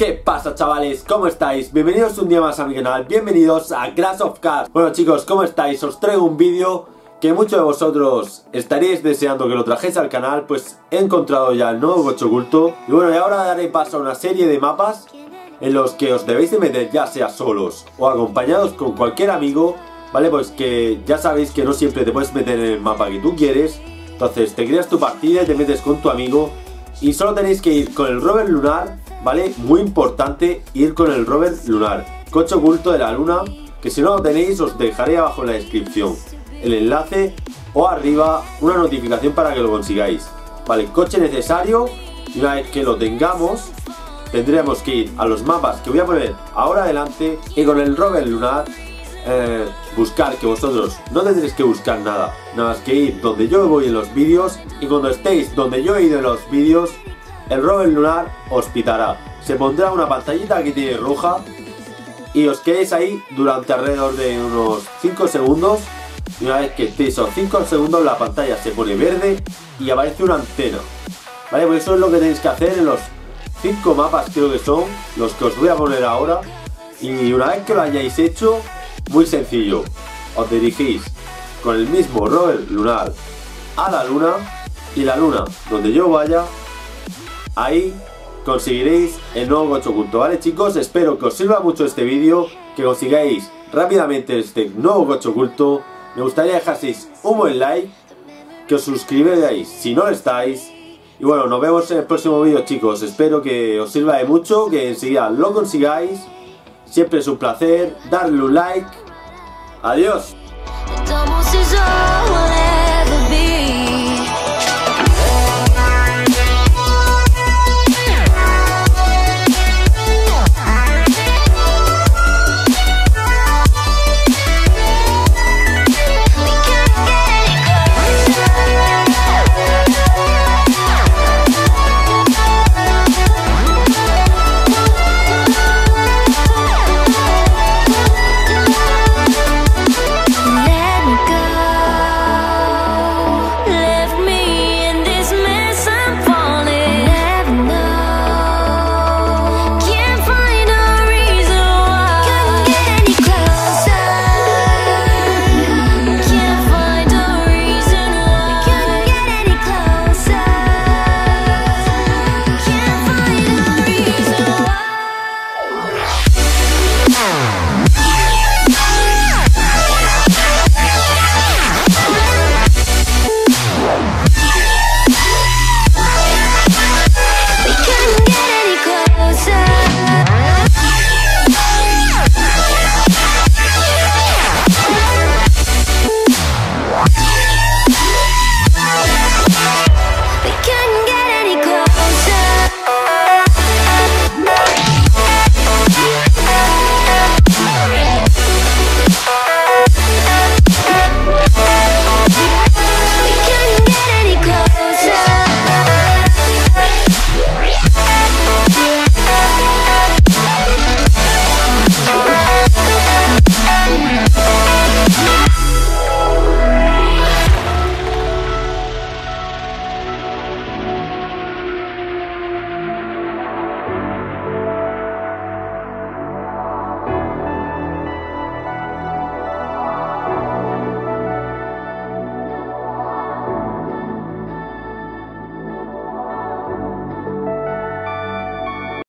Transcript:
¿Qué pasa chavales? ¿Cómo estáis? Bienvenidos un día más a mi canal, bienvenidos a Crash of Cars Bueno chicos, ¿cómo estáis? Os traigo un vídeo que muchos de vosotros estaréis deseando que lo trajese al canal Pues he encontrado ya el nuevo coche oculto Y bueno, y ahora daré paso a una serie de mapas En los que os debéis de meter ya sea solos o acompañados con cualquier amigo ¿Vale? Pues que ya sabéis que no siempre te puedes meter en el mapa que tú quieres Entonces te creas tu partida y te metes con tu amigo Y solo tenéis que ir con el rover lunar ¿vale? Muy importante ir con el rover lunar, coche oculto de la luna, que si no lo tenéis os dejaré abajo en la descripción el enlace o arriba una notificación para que lo consigáis. Vale, coche necesario y una vez que lo tengamos tendremos que ir a los mapas que voy a poner ahora adelante y con el rover lunar eh, buscar que vosotros no tendréis que buscar nada, nada más que ir donde yo voy en los vídeos y cuando estéis donde yo he ido en los vídeos el rover lunar os pitará. Se pondrá una pantallita que tiene roja y os quedéis ahí durante alrededor de unos 5 segundos y una vez que estéis esos 5 segundos la pantalla se pone verde y aparece una antena. ¿Vale? Pues eso es lo que tenéis que hacer en los 5 mapas creo que son los que os voy a poner ahora y una vez que lo hayáis hecho, muy sencillo, os dirigís con el mismo rover lunar a la luna y la luna donde yo vaya ahí conseguiréis el nuevo coche oculto, ¿vale chicos? Espero que os sirva mucho este vídeo, que consigáis rápidamente este nuevo coche oculto. Me gustaría dejaseis un buen like, que os suscribáis si no lo estáis. Y bueno, nos vemos en el próximo vídeo chicos, espero que os sirva de mucho, que enseguida lo consigáis. Siempre es un placer, darle un like. Adiós.